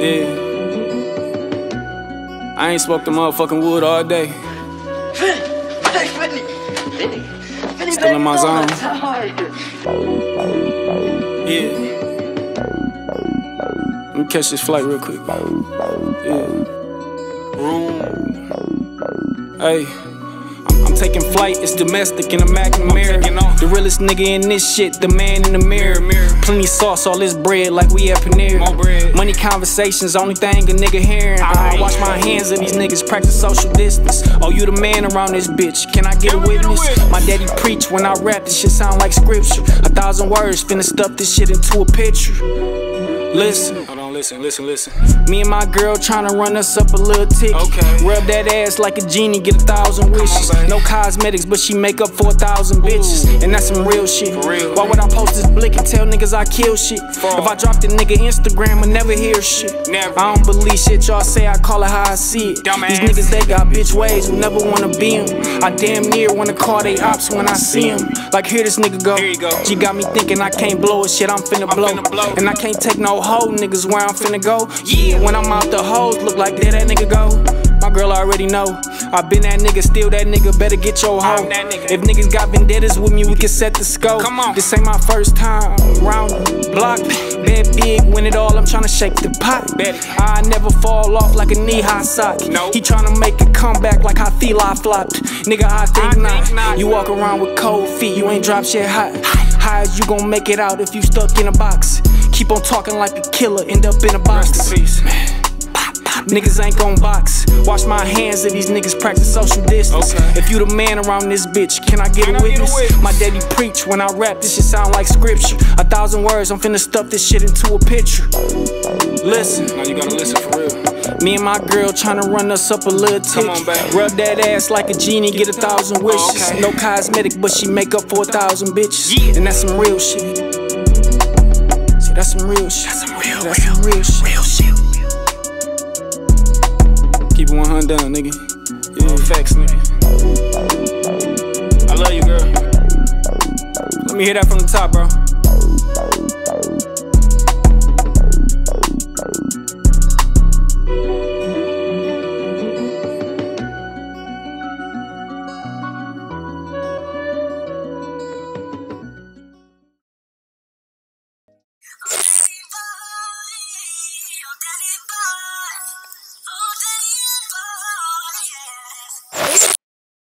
Yeah. I ain't smoked the motherfucking wood all day. Still in my zone. Yeah. Let me catch this flight real quick. Yeah. Room. Hey. I'm, taking flight, it's domestic in a McNamara. The realest nigga in this shit, the man in the mirror. Plenty sauce, all this bread like we at Panera. Money conversations, only thing a nigga hearing. I wash my hands of these niggas, practice social distance. Oh, you the man around this bitch, can I get a witness? My daddy preach when I rap, this shit sound like scripture. A thousand words, finna stuff this shit into a picture. Listen. On, listen, listen, listen. Me and my girl tryna run us up a little tick. Okay. Rub that ass like a genie, get a thousand wishes. no cosmetics, but she make up for a thousand bitches. And that's some real shit. real. Why would I post this blick and tell niggas I kill shit? If I drop the nigga Instagram, I never hear shit. Never. I don't believe shit y'all say, I call it how I see it. These niggas, they got bitch ways who never wanna be be 'em. Mm. I damn near wanna call they ops when I see see 'em. Like, here this nigga go. Here you go. She got me thinking I can't blow a shit, I'm finna blow. And I can't take no hoe niggas where I'm finna go. Yeah, when I'm out the hoes, look like there that nigga go. My girl already know. I been that nigga, still that nigga, better get your hoe. If niggas got vendettas with me, we can set the scope. Come on. This ain't my first time round the block. Bet big, win it all, I'm tryna shake the pot. I never fall off like a knee high sock. He tryna make a comeback like how Thela flopped. Nigga, I think, not. You walk around with cold feet, you ain't drop shit hot. Is you gon' make it out if you stuck in a box? Keep on talking like a killer, end up in a box. Niggas ain't gon' box. Wash my hands of these niggas practice social distance. If you the man around this bitch, can I get a witness? My daddy preach when I rap, this shit sound like scripture. A thousand words, I'm finna stuff this shit into a picture. Listen, now you gotta listen for real. Me and my girl tryna run us up a little tick. Rub that ass like a genie, get a thousand oh, wishes. No cosmetic, but she make up for a thousand bitches. And that's some real shit. See, that's some real shit. That's some real, that's some real shit. Real shit. Keep it 100 down, nigga. Yeah, facts, nigga. I love you, girl. Let me hear that from the top, bro. you